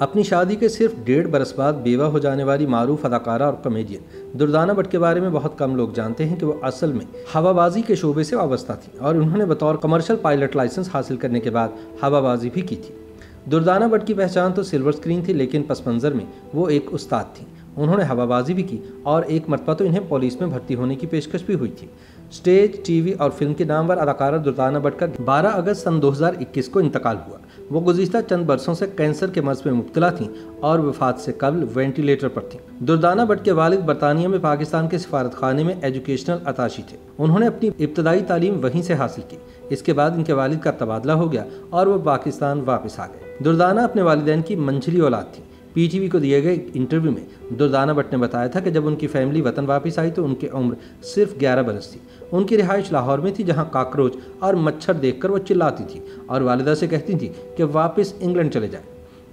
अपनी शादी के सिर्फ़ डेढ़ बरस बाद बेवा हो जाने वाली मारूफ अदाकारा और कमेडियन। दुर्दाना भट्ट के बारे में बहुत कम लोग जानते हैं कि वो असल में हवाबाजी के शोबे से वाबस्ता थी और उन्होंने बतौर कमर्शियल पायलट लाइसेंस हासिल करने के बाद हवाबाजी भी की थी। दुर्दाना भट्ट की पहचान तो सिल्वर स्क्रीन थी, लेकिन पस मंज़र में वो एक उस्ताद थी। उन्होंने हवाबाजी भी की और एक मरतबा तो इन्हें पुलिस में भर्ती होने की पेशकश भी हुई थी। स्टेज, टीवी और फ़िल्म के नामवर अदाकारा दुर्दाना भट्ट का 12 अगस्त सन 2021 को इंतकाल हुआ। वो गुजशत चंद बरसों से कैंसर के मर्ज में मुबतला थी और वफात से कबल वेंटिलेटर पर थी। दुर्दाना भट्ट के वालिद बरतानिया में पाकिस्तान के सिफारत खाने में एजुकेशनल अताशी थे। उन्होंने अपनी इब्तदाई तालीम वहीं से हासिल की। इसके बाद इनके वालिद का तबादला हो गया और वह पाकिस्तान वापस आ गए। दुर्दाना अपने वालदेन की मंझली औलाद थी। पीटीवी को दिए गए इंटरव्यू में दुर्दाना भट्ट ने बताया था कि जब उनकी फैमिली वतन वापस आई तो उनकी उम्र सिर्फ़ 11 बरस थी। उनकी रिहाइश लाहौर में थी, जहाँ काकरोच और मच्छर देखकर वो चिल्लाती थी और वालदा से कहती थी कि वापस इंग्लैंड चले जाए,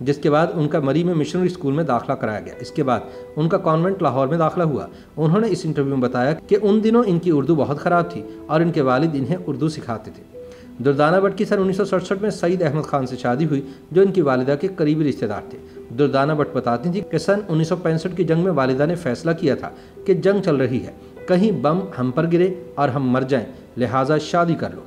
जिसके बाद उनका मरी में मिशनरी स्कूल में दाखिला कराया गया। इसके बाद उनका कॉन्वेंट लाहौर में दाखिला हुआ। उन्होंने इस इंटरव्यू में बताया कि उन दिनों इनकी उर्दू बहुत ख़राब थी और इनके वालिद इन्हें उर्दू सिखाते थे। दुर्दाना भट्ट की सन उन्नीस सौ सड़सठ में सईद अहमद खान से शादी हुई, जो इनकी वालिदा के करीबी रिश्तेदार थे। दुर्दाना भट्ट बताती थी कि सन उन्नीस सौ पैंसठ की जंग में वालिदा ने फैसला किया था कि जंग चल रही है। कहीं बम हम पर गिरे और हम मर जाएँ, लिहाजा शादी कर लो।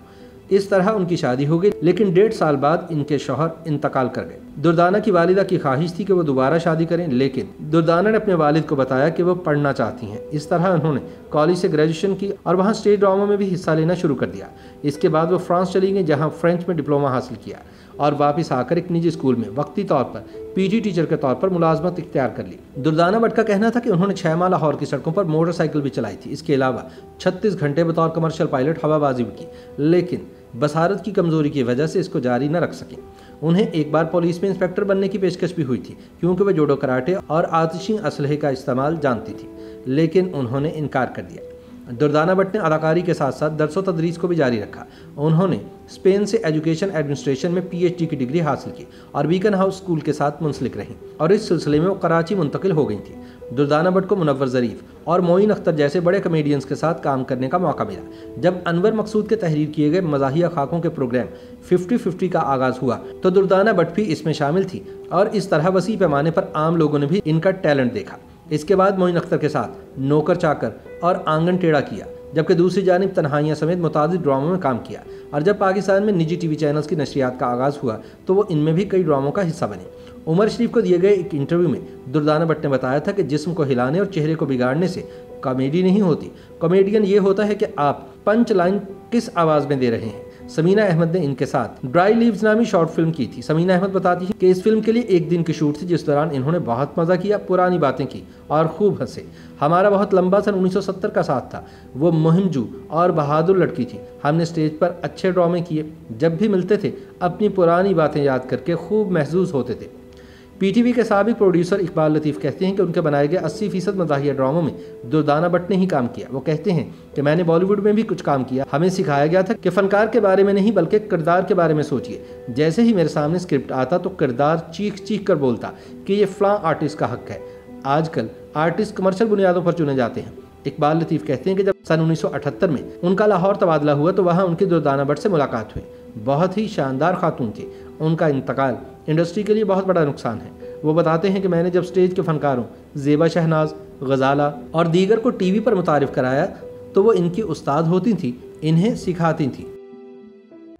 इस तरह उनकी शादी हो गई, लेकिन डेढ़ साल बाद इनके शौहर इंतकाल कर गए। दुर्दाना की वालिदा की ख्वाहिश थी कि वो दोबारा शादी करें, लेकिन दुर्दाना ने अपने वालिद को बताया कि वो पढ़ना चाहती हैं। इस तरह उन्होंने कॉलेज से ग्रेजुएशन की और वहाँ स्टेट ड्रामा में भी हिस्सा लेना शुरू कर दिया। इसके बाद वो फ्रांस चली गई, जहाँ फ्रेंच में डिप्लोमा हासिल किया और वापस आकर एक निजी स्कूल में वक्ती तौर पर, पीजी टीचर के तौर पर मुलाजमत इख्तियार कर ली। दुर्दाना भट्ट का कहना था कि उन्होंने छह माह लाहौर की सड़कों पर मोटरसाइकिल भी चलाई थी। इसके अलावा छत्तीस घंटे बतौर कमर्शियल पायलट हवाबाजी भी की। लेकिन बसारत की कमज़ोरी की वजह से इसको जारी न रख सकें। उन्हें एक बार पुलिस में इंस्पेक्टर बनने की पेशकश भी हुई थी, क्योंकि वह जोडो कराटे और आतिशी असलहे का इस्तेमाल जानती थी, लेकिन उन्होंने इनकार कर दिया। दुर्दाना भट्ट ने अदाकारी के साथ साथ दरसो तदरीस को भी जारी रखा। उन्होंने स्पेन से एजुकेशन एडमिनिस्ट्रेशन में पीएचडी की डिग्री हासिल की और वीकन हाउस स्कूल के साथ मुंसलिक रहीं और इस सिलसिले में वो कराची मुंतकिल हो गई थी। दुर्दाना भट्ट को मुनवर ज़रीफ और मोइन अख्तर जैसे बड़े कमेडियंस के साथ काम करने का मौका मिला, जब अनवर मकसूद के तहरीर किए गए मजाहिया खाकों के प्रोग्राम फिफ्टी फिफ्टी का आगाज़ हुआ तो दुर्दाना भट्ट भी इसमें शामिल थी और इस तरह वसी पैमाने पर आम लोगों ने भी इनका टैलेंट देखा। इसके बाद मोइन अख्तर के साथ नौकर चाकर और आँगन टेढ़ा किया, जबकि दूसरी जानब तनहाइयाँ समेत मुताद ड्रामों में काम किया। और जब पाकिस्तान में निजी टीवी चैनल्स की नशरियात का आगाज़ हुआ तो वो इनमें भी कई ड्रामों का हिस्सा बने। उमर शरीफ को दिए गए एक इंटरव्यू में दुर्दाना भट्ट ने बताया था कि जिस्म को हिलाने और चेहरे को बिगाड़ने से कॉमेडी नहीं होती। कॉमेडियन ये होता है कि आप पंच लाइन किस आवाज़ में दे रहे हैं। समीना अहमद ने इनके साथ ड्राई लीव्स नामी शॉर्ट फ़िल्म की थी। समीना अहमद बताती है कि इस फ़िल्म के लिए एक दिन की शूट थी, जिस दौरान इन्होंने बहुत मज़ा किया, पुरानी बातें की और खूब हंसे। हमारा बहुत लंबा सन 1970 का साथ था। वो मुहिमजू और बहादुर लड़की थी। हमने स्टेज पर अच्छे ड्रामे किए। जब भी मिलते थे, अपनी पुरानी बातें याद करके खूब महसूस होते थे। पीटीवी के सबक प्रोड्यूसर इकबाल लतीफ़ कहते हैं कि उनके बनाए गए 80 फ़ीसद मजाहिया ड्रामों में दुर्दाना भट्ट ने ही काम किया। वो कहते हैं कि मैंने बॉलीवुड में भी कुछ काम किया। हमें सिखाया गया था कि फ़नकार के बारे में नहीं, बल्कि किरदार के बारे में सोचिए। जैसे ही मेरे सामने स्क्रिप्ट आता तो किरदार चीख चीख कर बोलता कि ये फ़लाँ आर्टिस्ट का हक है। आजकल आर्टिस्ट कमर्शल बुनियादों पर चुने जाते हैं। इकबाल लतीफ़ कहते हैं कि जब सन 1978 में उनका लाहौर तबादला हुआ तो वहाँ उनकी दुर्दाना भट्ट से मुलाकात हुई। बहुत ही शानदार खातून थी। उनका इंतकाल इंडस्ट्री के लिए बहुत बड़ा नुकसान है। वो बताते हैं कि मैंने जब स्टेज के फनकारों जेबा शहनाज, गजाला और दीगर को टीवी पर मुतारफ़ कराया तो वो इनकी उस्ताद होती थी, इन्हें सिखाती थी।